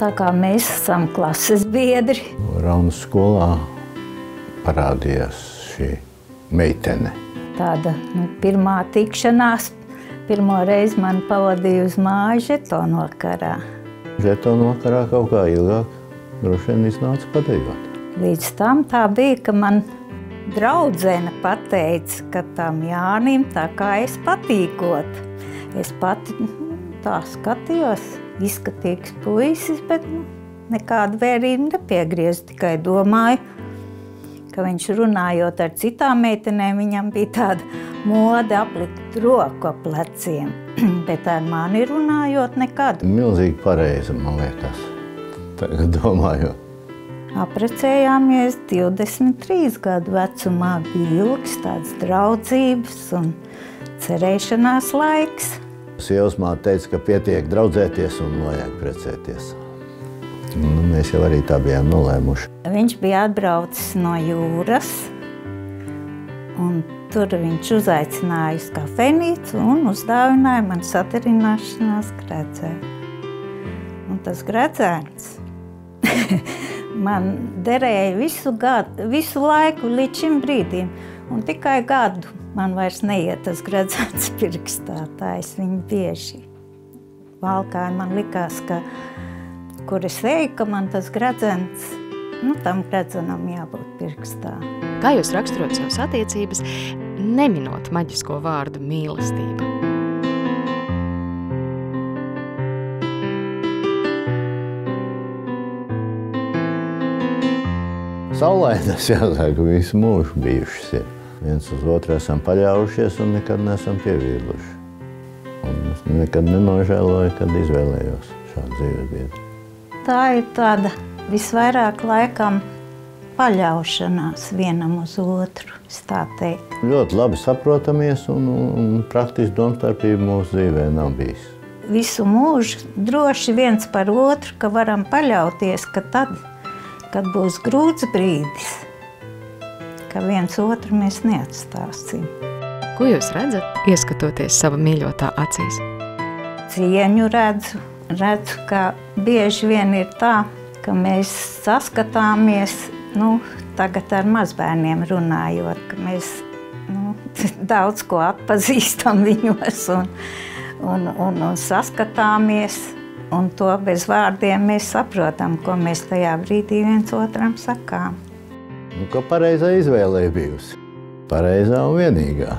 tā kā mēs esam klases biedri. Raunas skolā parādījās šī meitene. Tāda nu, pirmā tikšanās, pirmo reizi man pavadīja uz māju žetonu vakarā. Žetonu vakarā kaut kā ilgāk droši vien iznāca padējot. Līdz tam tā bija, ka man draudzene pateica, ka tam Jānim tā kā es patīkot. Es pati tā skatījos, izskatīgs puisis, bet nu, nekādu vērību nepiegriezu, tikai domāju, ka viņš runājot ar citām meitenēm, viņam bija tāda mode aplikt roku ap pleciem, bet ar mani runājot nekad. Milzīgi pareizi, man liekas, tagad domājot. Aprecējāmies 23 gadu vecumā, bija ilgs tāds draudzības un cerēšanās laiks. Sievas māte teica, ka pietiek draudzēties un vajag precēties. Nu, mēs jau arī tā bijām nolēmuši. Viņš bija atbraucis no jūras, un tur viņš uzaicināja uz kafejnīcu un uzdāvināja man satarināšanās gredzēnu. Un tas gredzēns man derēja visu, gadu, visu laiku līdz šim brīdim. Un tikai gadu man vairs neiet tas gredzens pirkstā. Tā es viņu bieži valkāju. Man likās, ka kur es eju, ka man tas gredzens, nu tam gredzenam jābūt pirkstā. Kā jūs raksturot savas attiecības, neminot maģisko vārdu mīlestība? Saulainas, jāsaka, visu mūžu bijušas ir. Viens uz otru esam paļaujušies un nekad neesam pievīluši. Un es nekad nenožēloju, kad izvēlējos šādu dzīves biedru. Tā ir tāda visvairāk laikam paļaušanās vienam uz otru, es tā teiktu. Ļoti labi saprotamies un, un praktiski domstarpība mūsu dzīvē nav bijis. Visu mūžu droši viens par otru, ka varam paļauties, ka tad kad būs grūts brīdis, ka viens otru mēs neatstāsim. Ko jūs redzat, ieskatoties sava mīļotā acīs? Cieņu redzu, redzu, ka bieži vien ir tā, ka mēs saskatāmies, nu, tagad ar mazbērniem runājot, ka mēs nu, daudz ko atpazīstam viņos un, un, un, un saskatāmies, Un to bez vārdiem mēs saprotam, ko mēs tajā brīdī viens otram sakām. Nu, ka pareizā izvēle bijusi. Pareizā un vienīgā.